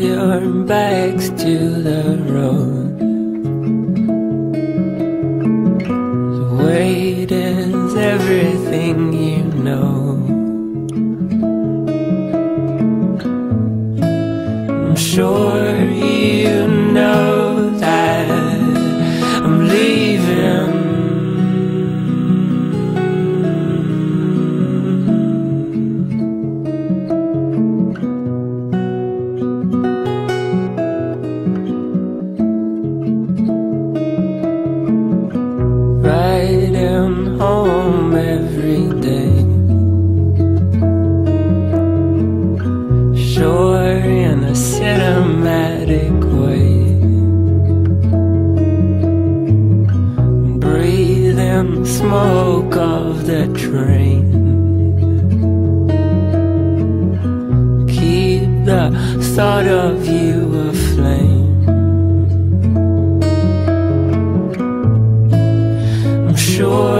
Your back's to the road. The weight is everything you know. I'm sure you know of the train. Keep the thought of you aflame. I'm sure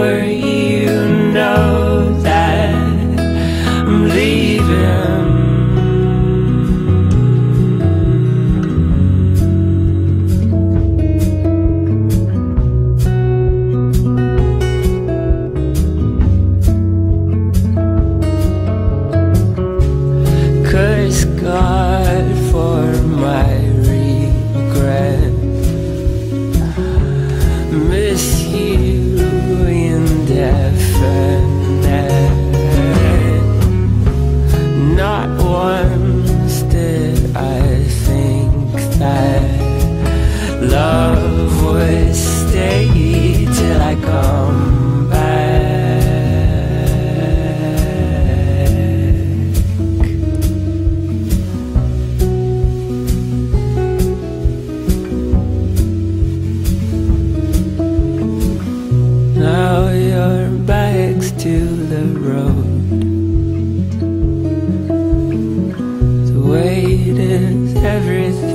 Now your back's to the road. The weight is everything